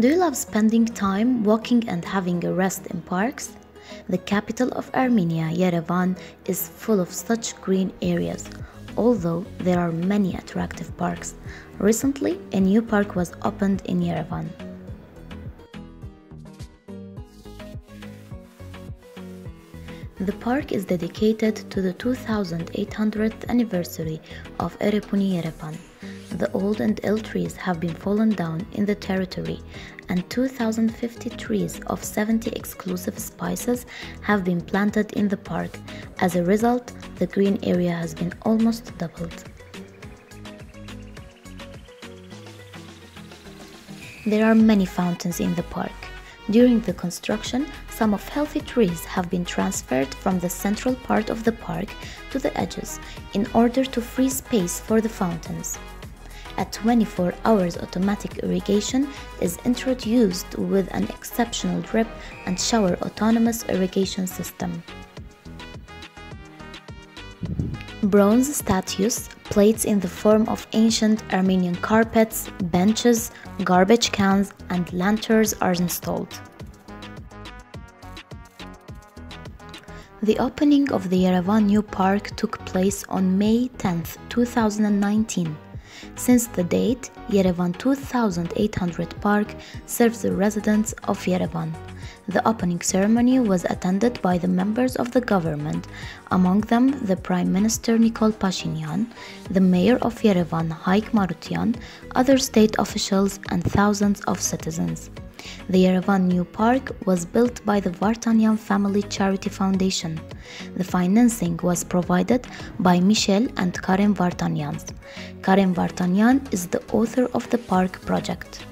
Do you love spending time walking and having a rest in parks? The capital of Armenia, Yerevan, is full of such green areas, although there are many attractive parks. Recently, a new park was opened in Yerevan. The park is dedicated to the 2800th anniversary of Erebuni Yerevan. The old and ill trees have been fallen down in the territory, and 2050 trees of 70 exclusive spices have been planted in the park. As a result, the green area has been almost doubled. There are many fountains in the park. During the construction, some of healthy trees have been transferred from the central part of the park to the edges in order to free space for the fountains. A 24 hours automatic irrigation is introduced with an exceptional drip and shower autonomous irrigation system. Bronze statues, plates in the form of ancient Armenian carpets, benches, garbage cans, and lanterns are installed. The opening of the Yerevan New Park took place on May 10, 2019. Since the date, Yerevan 2800 Park serves the residents of Yerevan. The opening ceremony was attended by the members of the government, among them the Prime Minister Nikol Pashinyan, the Mayor of Yerevan Haik Marutian, other state officials, and thousands of citizens. The Yerevan New Park was built by the Vartanyan Family Charity Foundation. The financing was provided by Michel and Karen Vartanyans. Karen Vartanyan is the author of the park project.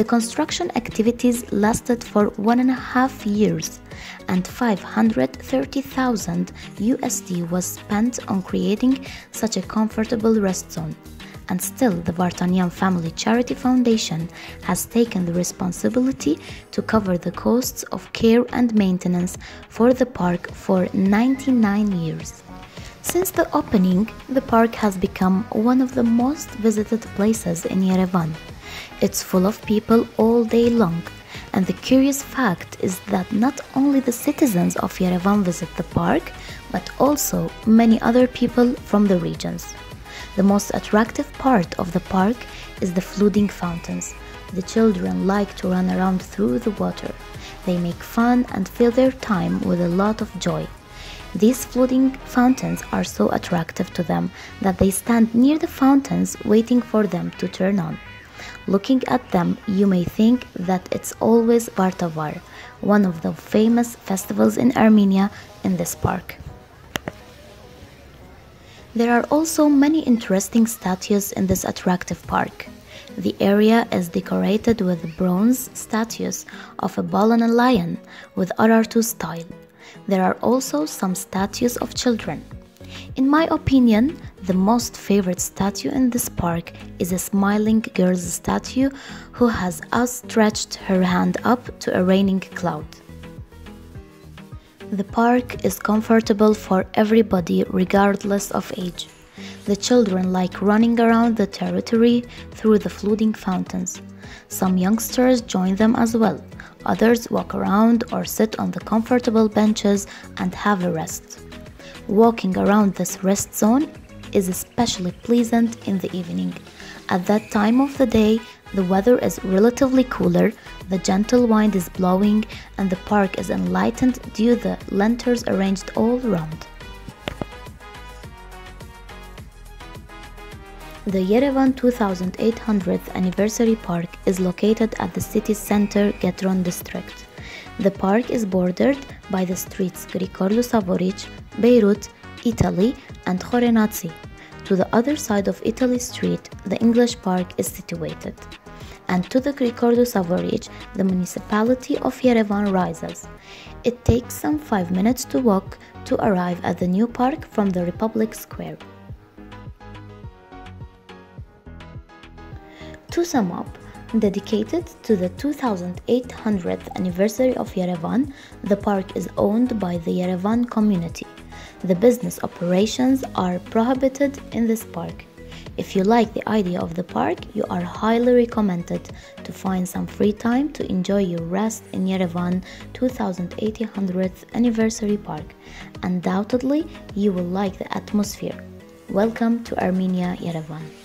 The construction activities lasted for one and a half years, and 530,000 USD was spent on creating such a comfortable rest zone and still the Vartanyan Family Charity Foundation has taken the responsibility to cover the costs of care and maintenance for the park for 99 years. Since the opening, the park has become one of the most visited places in Yerevan. It's full of people all day long, and the curious fact is that not only the citizens of Yerevan visit the park, but also many other people from the regions. The most attractive part of the park is the flooding fountains. The children like to run around through the water. They make fun and fill their time with a lot of joy. These floating fountains are so attractive to them that they stand near the fountains waiting for them to turn on. Looking at them, you may think that it's always Vartavar, one of the famous festivals in Armenia, in this park. There are also many interesting statues in this attractive park. The area is decorated with bronze statues of a bull and a lion with Urartu style. There are also some statues of children. In my opinion, the most favorite statue in this park is a smiling girl's statue who has outstretched her hand up to a raining cloud. The park is comfortable for everybody regardless of age. The children like running around the territory through the flooding fountains. Some youngsters join them as well. Others walk around or sit on the comfortable benches and have a rest. Walking around this rest zone is especially pleasant in the evening. At that time of the day, the weather is relatively cooler, the gentle wind is blowing, and the park is enlightened due to the lanterns arranged all around. The Yerevan 2800th Anniversary Park is located at the city center Getron district. The park is bordered by the streets Grigor Lusavorich, Beirut, Italy, and Khorenatsi. To the other side of Italy Street, the English Park is situated and to the Grigor Lusavorich, the municipality of Yerevan rises. It takes some 5 minutes to walk to arrive at the new park from the Republic Square. To sum up, dedicated to the 2800th anniversary of Yerevan, the park is owned by the Yerevan community. The business operations are prohibited in this park. If you like the idea of the park, you are highly recommended to find some free time to enjoy your rest in Yerevan 2800th Anniversary Park. Undoubtedly, you will like the atmosphere. Welcome to Armenia, Yerevan.